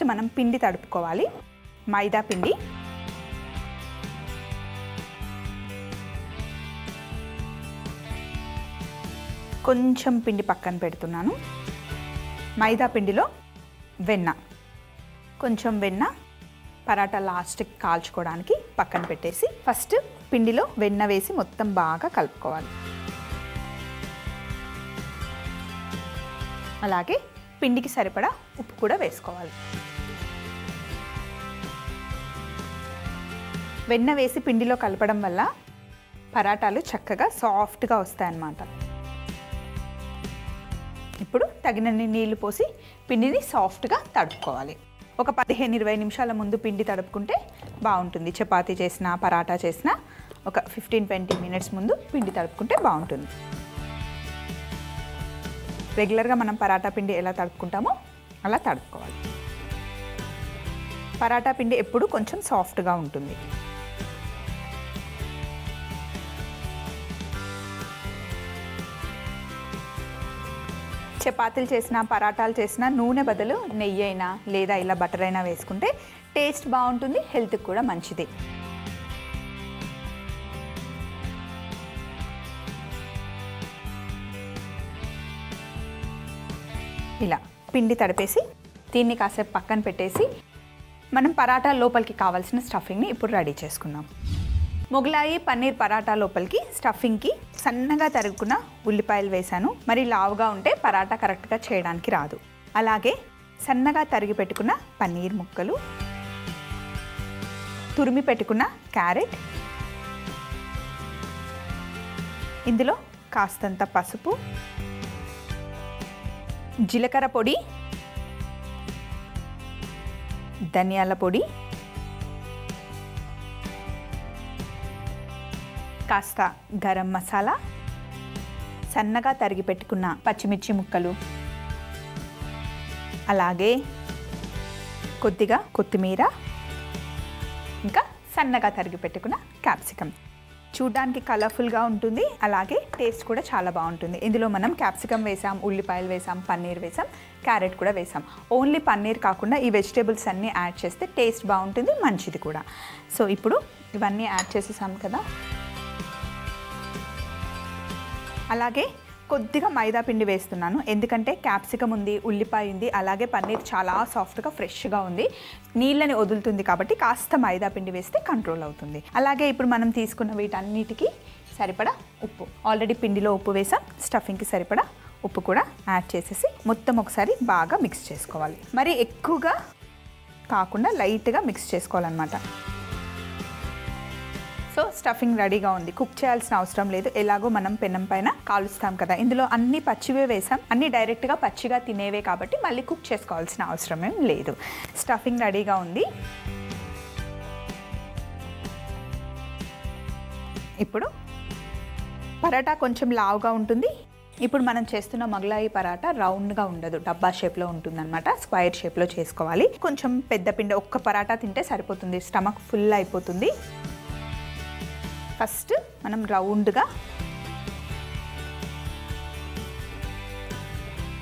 First మనం పిండి తడుపుకోవాలి. మైదా పిండి. కొంచెం పిండి పక్కన పెడుతున్నాను. మైదా పిండిలో వెన్న. కొంచెం వెన్న పరాటా లాస్ట్కి కాల్చుకోవడానికి పక్కన పెట్టేసి ఫస్ట్ పిండిలో వెన్న వేసి మొత్తం బాగా కలుపుకోవాలి. అలాగే పిండికి సరిపడా ఉప్పు కూడా వేసుకోవాలి. వెన్న వేసి పిండిలో కలపడం వల్ల పరాటాలు చక్కగా సాఫ్ట్గా వస్తాయన్నమాట. ఇప్పుడు తగినన్ని నీళ్ళు పోసి పిండిని సాఫ్ట్గా తడుపుకోవాలి. ఒక పదిహేను ఇరవై నిమిషాల ముందు పిండి తడుపుకుంటే బాగుంటుంది. చపాతీ చేసినా పరాటా చేసినా ఒక ఫిఫ్టీన్ ట్వంటీ మినిట్స్ ముందు పిండి తడుపుకుంటే బాగుంటుంది. రెగ్యులర్గా మనం పరాటా పిండి ఎలా తడుపుకుంటామో అలా తడుపుకోవాలి. పరాటా పిండి ఎప్పుడు కొంచెం సాఫ్ట్గా ఉంటుంది. చపాతీలు చేసినా పరాటాలు చేసినా నూనె బదులు నెయ్యి అయినా లేదా ఇలా బటర్ అయినా వేసుకుంటే టేస్ట్ బాగుంటుంది హెల్త్కి కూడా మంచిది. ఇలా పిండి తడిపేసి దీన్ని కాసేపు పక్కన పెట్టేసి మనం పరాటా లోపలికి కావాల్సిన స్టఫింగ్ని ఇప్పుడు రెడీ చేసుకుందాం. మొగలాయి పన్నీర్ పరాటా లోపలికి స్టఫింగ్కి సన్నగా తరుగుకున్న ఉల్లిపాయలు వేశాను. మరి లావుగా ఉంటే పరాటా కరెక్ట్గా చేయడానికి రాదు. అలాగే సన్నగా తరిగి పెట్టుకున్న పన్నీర్ ముక్కలు తురిమి పెట్టుకున్న క్యారెట్ ఇందులో కాస్తంత పసుపు జీలకర్ర పొడి ధనియాల పొడి కాస్త గరం మసాలా సన్నగా తరిగి పెట్టుకున్న పచ్చిమిర్చి ముక్కలు. అలాగే కొద్దిగా కొత్తిమీర ఇంకా సన్నగా తరిగి పెట్టుకున్న క్యాప్సికమ్. చూడ్డానికి కలర్ఫుల్గా ఉంటుంది. అలాగే టేస్ట్ కూడా చాలా బాగుంటుంది. ఇందులో మనం క్యాప్సికమ్ వేసాం ఉల్లిపాయలు వేసాం పన్నీర్ వేసాం క్యారెట్ కూడా వేసాం. ఓన్లీ పన్నీర్ కాకుండా ఈ వెజిటేబుల్స్ అన్నీ యాడ్ చేస్తే టేస్ట్ బాగుంటుంది మంచిది కూడా. సో ఇప్పుడు ఇవన్నీ యాడ్ చేసేసాం కదా. అలాగే కొద్దిగా మైదా పిండి వేస్తున్నాను. ఎందుకంటే క్యాప్సికమ్ ఉంది ఉల్లిపాయ ఉంది అలాగే పన్నీర్ చాలా సాఫ్ట్గా ఫ్రెష్గా ఉంది. నీళ్ళని వదులుతుంది కాబట్టి కాస్త మైదా పిండి వేస్తే కంట్రోల్ అవుతుంది. అలాగే ఇప్పుడు మనం తీసుకున్న వీటన్నిటికీ సరిపడా ఉప్పు. ఆల్రెడీ పిండిలో ఉప్పు వేసాం. స్టఫింగ్కి సరిపడా ఉప్పు కూడా యాడ్ చేసేసి మొత్తం ఒకసారి బాగా మిక్స్ చేసుకోవాలి. మరి ఎక్కువగా కాకుండా లైట్గా మిక్స్ చేసుకోవాలన్నమాట. స్టఫింగ్ రెడీగా ఉంది. కుక్ చేయాల్సిన అవసరం లేదు. ఎలాగో మనం పెనం పైన కాలుస్తాం కదా. ఇందులో అన్ని పచ్చివే వేసాం. అన్ని డైరెక్ట్గా పచ్చిగా తినేవే కాబట్టి మళ్ళీ కుక్ చేసుకోవాల్సిన అవసరం ఏం లేదు. స్టఫింగ్ రెడీగా ఉంది. ఇప్పుడు పరాటా కొంచెం లావుగా ఉంటుంది. ఇప్పుడు మనం చేస్తున్న మొగలాయి పరాటా రౌండ్గా ఉండదు. డబ్బా షేప్లో ఉంటుందన్నమాట. స్క్వైర్ షేప్లో చేసుకోవాలి. కొంచెం పెద్ద పిండి ఒక్క పరాటా తింటే సరిపోతుంది. స్టమక్ ఫుల్ అయిపోతుంది. ఫస్ట్ మనం రౌండ్గా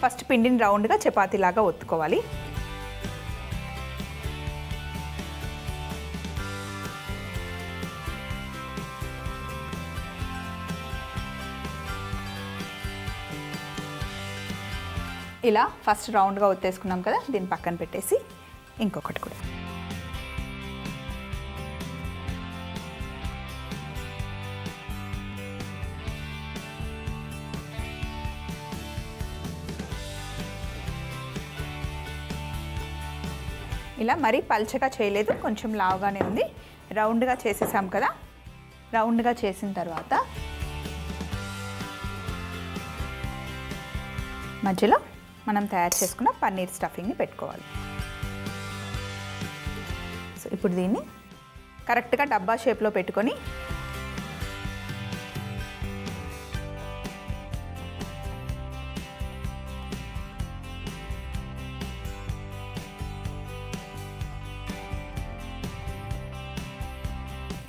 ఫస్ట్ పిండిని రౌండ్గా చపాతీలాగా ఒత్తుకోవాలి. ఇలా ఫస్ట్ రౌండ్గా ఒత్తేసుకున్నాం కదా దీన్ని పక్కన పెట్టేసి ఇంకొకటి కూడా. ఇలా మరీ పల్చగా చేయలేదు కొంచెం లావుగానే ఉంది. రౌండ్గా చేసేసాం కదా. రౌండ్గా చేసిన తర్వాత మధ్యలో మనం తయారు చేసుకున్న పన్నీర్ స్టఫింగ్ని పెట్టుకోవాలి. సో ఇప్పుడు దీన్ని కరెక్ట్గా డబ్బా షేప్లో పెట్టుకొని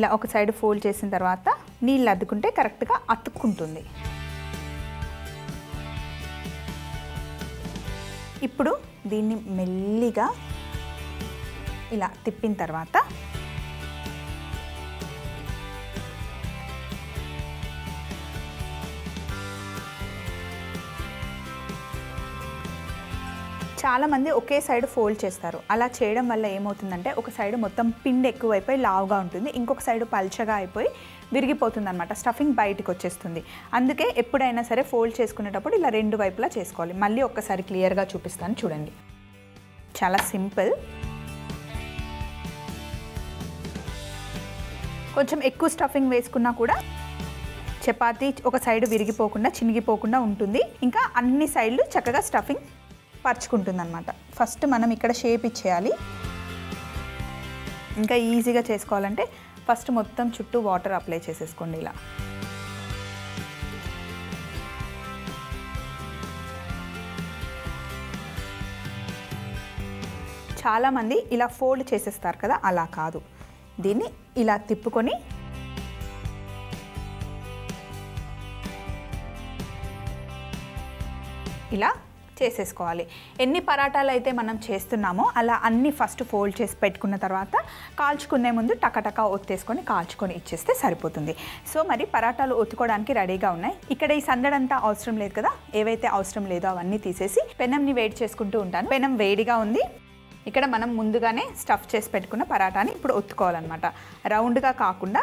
ఇలా ఒక సైడ్ ఫోల్డ్ చేసిన తర్వాత నీళ్ళు అద్దుకుంటే కరెక్ట్గా అతుక్కుంటుంది. ఇప్పుడు దీన్ని మెల్లిగా ఇలా తిప్పిన తర్వాత చాలామంది ఒకే సైడ్ ఫోల్డ్ చేస్తారు. అలా చేయడం వల్ల ఏమవుతుందంటే ఒక సైడ్ మొత్తం పిండి ఎక్కువైపోయి లావుగా ఉంటుంది. ఇంకొక సైడ్ పల్చగా అయిపోయి విరిగిపోతుంది అనమాట స్టఫింగ్ బయటకు వచ్చేస్తుంది అందుకే ఎప్పుడైనా సరే ఫోల్డ్ చేసుకునేటప్పుడు ఇలా రెండు వైపులా చేసుకోవాలి. మళ్ళీ ఒక్కసారి క్లియర్గా చూపిస్తాను చూడండి. చాలా సింపుల్. కొంచెం ఎక్కువ స్టఫింగ్ వేసుకున్నా కూడా చపాతీ ఒక సైడ్ విరిగిపోకుండా చినిగిపోకుండా ఉంటుంది. ఇంకా అన్ని సైడ్లు చక్కగా స్టఫింగ్ పరుచుకుంటుంది అనమాట ఫస్ట్ మనం ఇక్కడ షేప్ ఇచ్చేయాలి. ఇంకా ఈజీగా చేసుకోవాలంటే ఫస్ట్ మొత్తం చుట్టూ వాటర్ అప్లై చేసేసుకోండి ఇలా. చాలామంది ఇలా ఫోల్డ్ చేసేస్తారు కదా అలా కాదు. దీన్ని ఇలా తిప్పుకొని ఇలా చేసేసుకోవాలి. ఎన్ని పరాటాలు అయితే మనం చేస్తున్నామో అలా అన్ని ఫస్ట్ ఫోల్డ్ చేసి పెట్టుకున్న తర్వాత కాల్చుకునే ముందు టకటక ఒత్తేసుకొని కాల్చుకొని ఇచ్చేస్తే సరిపోతుంది. సో మరి పరాటాలు ఒత్తుకోవడానికి రెడీగా ఉన్నాయి. ఇక్కడ ఈ సందడంతా అవసరం లేదు కదా? ఏవైతే అవసరం లేదో అవన్నీ తీసేసి పెనంని వేడి చేసుకుంటూ ఉంటాను. పెనం వేడిగా ఉంది. ఇక్కడ మనం ముందుగానే స్టఫ్ చేసి పెట్టుకున్న పరాటాని ఇప్పుడు ఒత్తుకోవాలన్నమాట. రౌండ్గా కాకుండా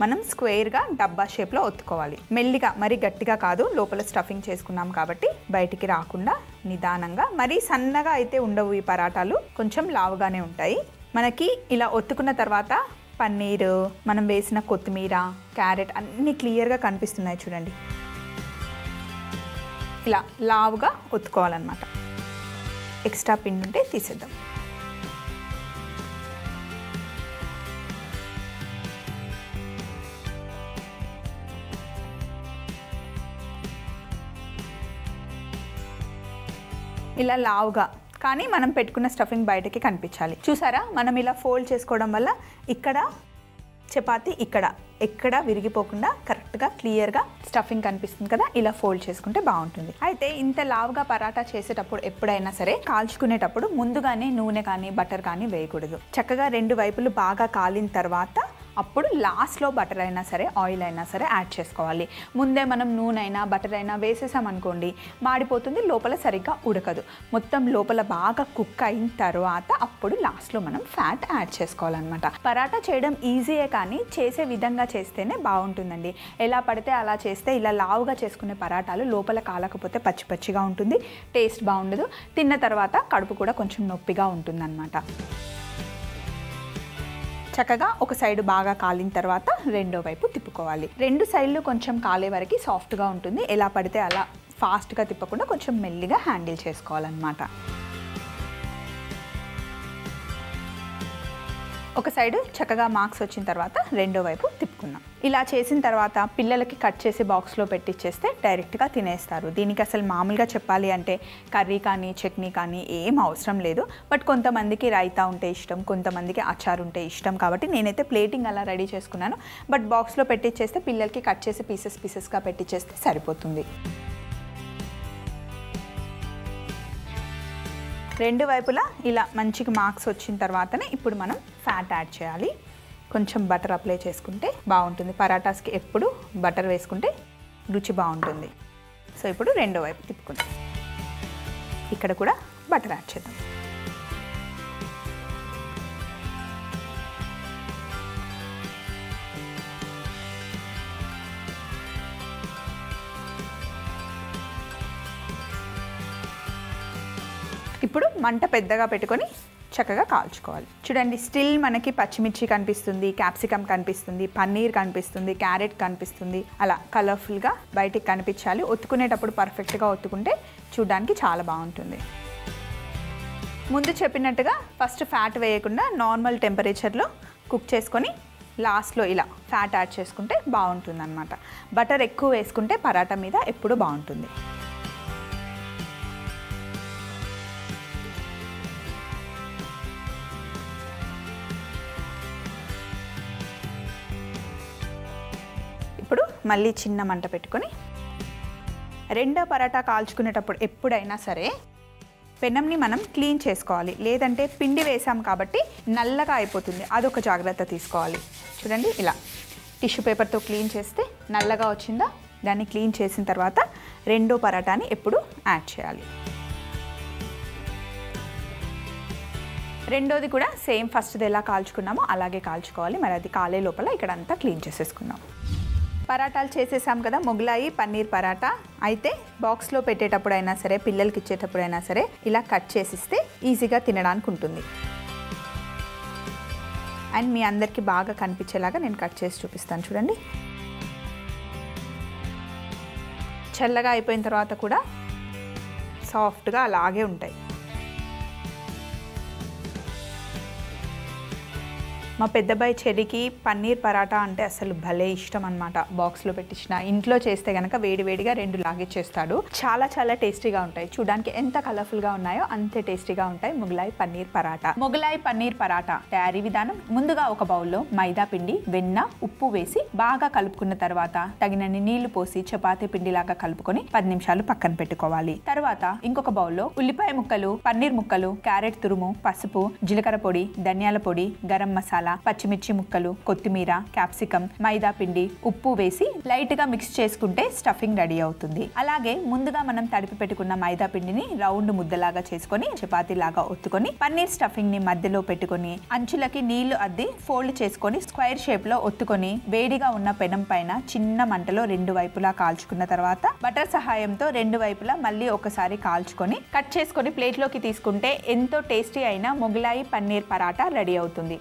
మనం స్క్వేర్గా డబ్బా షేప్లో ఒత్తుకోవాలి. మెల్లిగా మరి గట్టిగా కాదు లోపల స్టఫింగ్ చేసుకున్నాం కాబట్టి బయటికి రాకుండా నిదానంగా మరీ సన్నగా అయితే ఉండవు ఈ పరాటాలు కొంచెం లావుగానే ఉంటాయి. మనకి ఇలా ఒత్తుకున్న తర్వాత పన్నీరు మనం వేసిన కొత్తిమీర క్యారెట్ అన్నీ క్లియర్గా కనిపిస్తున్నాయి చూడండి. ఇలా లావుగా ఒత్తుకోవాలన్నమాట. ఎక్స్ట్రా పిండి ఉంటే తీసేద్దాం. ఇలా లావుగా కానీ మనం పెట్టుకున్న స్టఫింగ్ బయటకి కనిపించాలి. చూసారా? మనం ఇలా ఫోల్డ్ చేసుకోవడం వల్ల ఇక్కడ చపాతి ఇక్కడ ఎక్కడ విరిగిపోకుండా కరెక్ట్గా క్లియర్గా స్టఫింగ్ కనిపిస్తుంది కదా? ఇలా ఫోల్డ్ చేసుకుంటే బాగుంటుంది. అయితే ఇంత లావుగా పరాటా చేసేటప్పుడు ఎప్పుడైనా సరే కాల్చుకునేటప్పుడు ముందుగానే నూనె కానీ బటర్ కానీ వేయకూడదు. చక్కగా రెండు వైపులు బాగా కాలిన తర్వాత అప్పుడు లాస్ట్లో బటర్ అయినా సరే ఆయిల్ అయినా సరే యాడ్ చేసుకోవాలి. ముందే మనం నూనె అయినా బటర్ అయినా వేసేసామనుకోండి మాడిపోతుంది లోపల సరిగ్గా ఉడకదు. మొత్తం లోపల బాగా కుక్ అయిన తర్వాత అప్పుడు లాస్ట్లో మనం ఫ్యాట్ యాడ్ చేసుకోవాలన్నమాట. పరాటా చేయడం ఈజీయే కానీ చేసే విధంగా చేస్తేనే బాగుంటుందండి. ఎలా పడితే అలా చేస్తే ఇలా లావుగా చేసుకునే పరాటాలు లోపల కాలకపోతే పచ్చి పచ్చిగా ఉంటుంది టేస్ట్ బాగుండదు. తిన్న తర్వాత కడుపు కూడా కొంచెం నొప్పిగా ఉంటుందన్నమాట. చక్కగా ఒక సైడ్ బాగా కాలిన తర్వాత రెండో వైపు తిప్పుకోవాలి. రెండు సైడ్లు కొంచెం కాలే వరకు సాఫ్ట్గా ఉంటుంది. ఎలా పడితే అలా ఫాస్ట్గా తిప్పకుండా కొంచెం మెల్లిగా హ్యాండిల్ చేసుకోవాలన్నమాట. ఒక సైడ్ చక్కగా మార్క్స్ వచ్చిన తర్వాత రెండో వైపు తిప్పు ఇలా చేసిన తర్వాత పిల్లలకి కట్ చేసి బాక్స్లో పెట్టిచ్చేస్తే డైరెక్ట్గా తినేస్తారు. దీనికి అసలు మామూలుగా చెప్పాలి అంటే కర్రీ కానీ చట్నీ కానీ ఏం అవసరం లేదు. బట్ కొంతమందికి రైతా ఉంటే ఇష్టం కొంతమందికి అచారు ఉంటే ఇష్టం కాబట్టి నేనైతే ప్లేటింగ్ అలా రెడీ చేసుకున్నాను. బట్ బాక్స్లో పెట్టిచ్చేస్తే పిల్లలకి కట్ చేసి పీసెస్ పీసెస్గా పెట్టిచ్చేస్తే సరిపోతుంది. రెండు వైపులా ఇలా మంచిగా మార్క్స్ వచ్చిన తర్వాతనే ఇప్పుడు మనం ఫ్యాట్ యాడ్ చేయాలి. కొంచెం బటర్ అప్లై చేసుకుంటే బాగుంటుంది. పరాటాస్కి ఎప్పుడు బటర్ వేసుకుంటే రుచి బాగుంటుంది. సో ఇప్పుడు రెండో వైపు తిప్పుకుందాం. ఇక్కడ కూడా బటర్ యాడ్ చేద్దాం. ఇప్పుడు మంట పెద్దగా పెట్టుకొని చక్కగా కాల్చుకోవాలి. చూడండి స్టిల్ మనకి పచ్చిమిర్చి కనిపిస్తుంది క్యాప్సికమ్ కనిపిస్తుంది పన్నీర్ కనిపిస్తుంది క్యారెట్ కనిపిస్తుంది. అలా కలర్ఫుల్గా బయటికి కనిపించాలి. ఒత్తుకునేటప్పుడు పర్ఫెక్ట్గా ఒత్తుకుంటే చూడడానికి చాలా బాగుంటుంది. ముందు చెప్పినట్టుగా ఫస్ట్ ఫ్యాట్ వేయకుండా నార్మల్ టెంపరేచర్లో కుక్ చేసుకొని లాస్ట్లో ఇలా ఫ్యాట్ యాడ్ చేసుకుంటే బాగుంటుంది అనమాట బటర్ ఎక్కువ వేసుకుంటే పరాటా మీద ఎప్పుడు బాగుంటుంది. మళ్ళీ చిన్న మంట పెట్టుకొని రెండో పరాటా కాల్చుకునేటప్పుడు ఎప్పుడైనా సరే పెనంని మనం క్లీన్ చేసుకోవాలి. లేదంటే పిండి వేసాం కాబట్టి నల్లగా అయిపోతుంది. అదొక జాగ్రత్త తీసుకోవాలి. చూడండి ఇలా. టిష్యూ పేపర్తో క్లీన్ చేస్తే నల్లగా వచ్చిందా? దాన్ని క్లీన్ చేసిన తర్వాత రెండో పరాటాని ఎప్పుడు యాడ్ చేయాలి. రెండోది కూడా సేమ్ ఫస్ట్ది ఎలా కాల్చుకున్నామో అలాగే కాల్చుకోవాలి. మరి అది కాలే లోపల ఇక్కడ అంతా క్లీన్ చేసేసుకుందాం. పరాటాలు చేసేసాం కదా మొగలాయి పన్నీర్ పరాటా. అయితే బాక్స్లో పెట్టేటప్పుడు అయినా సరే పిల్లలకి ఇచ్చేటప్పుడు అయినా సరే ఇలా కట్ చేసిస్తే ఈజీగా తినడానికి ఉంటుంది. అండ్ మీ అందరికీ బాగా కనిపించేలాగా నేను కట్ చేసి చూపిస్తాను చూడండి. చల్లగా అయిపోయిన తర్వాత కూడా సాఫ్ట్గా అలాగే ఉంటాయి. మా పెద్దబాయి చెల్లికి పన్నీర్ పరాటా అంటే అసలు భలే ఇష్టం అనమాట బాక్స్లో పెట్టించిన. ఇంట్లో చేస్తే కనుక వేడివేడిగా రెండు లాగిచ్చేస్తాడు. చాలా చాలా టేస్టీగా ఉంటాయి. చూడడానికి ఎంత కలర్ఫుల్గా ఉన్నాయో అంతే టేస్టీగా ఉంటాయి. మొగలాయి పన్నీర్ పరాటా. మొగలాయి పన్నీర్ పరాటా తయారీ విధానం ముందుగా ఒక బౌల్లో మైదా పిండి వెన్న ఉప్పు వేసి బాగా కలుపుకున్న తర్వాత తగినన్ని నీళ్ళు పోసి చపాతీ పిండిలాగా కలుపుకొని పది నిమిషాలు పక్కన పెట్టుకోవాలి. తర్వాత ఇంకొక బౌల్లో ఉల్లిపాయ ముక్కలు పన్నీర్ ముక్కలు క్యారెట్ తురుము పసుపు జీలకర్ర పొడి ధనియాల పొడి గరం మసాలా పచ్చిమిర్చి ముక్కలు కొత్తిమీర క్యాప్సికం మైదా పిండి ఉప్పు వేసి లైట్గా మిక్స్ చేసుకుంటే స్టఫింగ్ రెడీ అవుతుంది. అలాగే ముందుగా మనం తడిపి పెట్టుకున్న మైదా పిండిని రౌండ్ ముద్దలాగా చేసుకొని చపాతీ లాగా ఒత్తుకొని పన్నీర్ స్టఫింగ్ని మధ్యలో పెట్టుకొని అంచులకి నీళ్ళు అద్ది ఫోల్డ్ చేసుకొని స్క్వైర్ షేప్లో ఒత్తుకొని వేడిగా ఉన్న పెనం పైన చిన్న మంటలో రెండు వైపులా కాల్చుకున్న తర్వాత బటర్ సహాయంతో రెండు వైపులా మళ్ళీ ఒకసారి కాల్చుకొని కట్ చేసుకొని ప్లేట్లోకి తీసుకుంటే ఎంతో టేస్టీ అయిన మొగలాయి పన్నీర్ పరాటా రెడీ అవుతుంది.